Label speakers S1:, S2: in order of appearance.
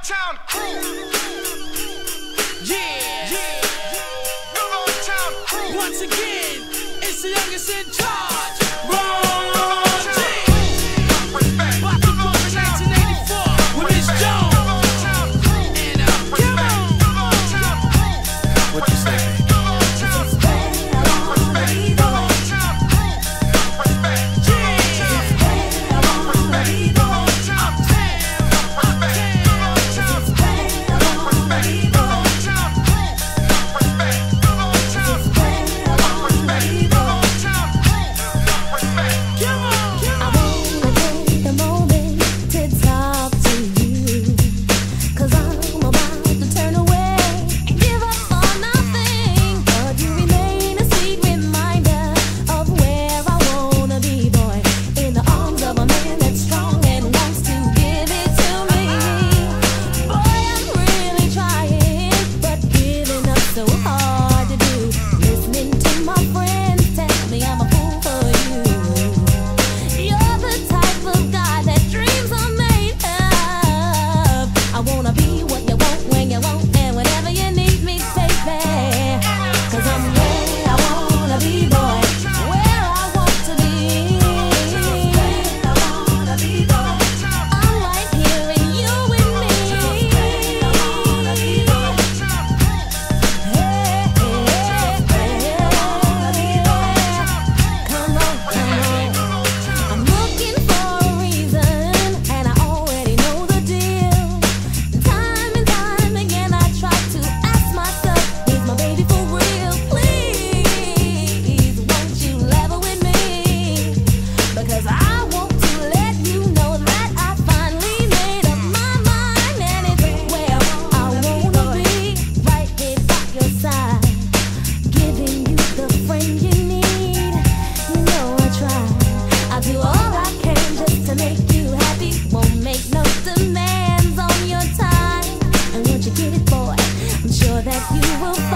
S1: Uptown Crew.
S2: Yeah.
S1: yeah. yeah. Uptown Crew.
S2: Once again, it's the youngest in charge.
S3: you.
S4: will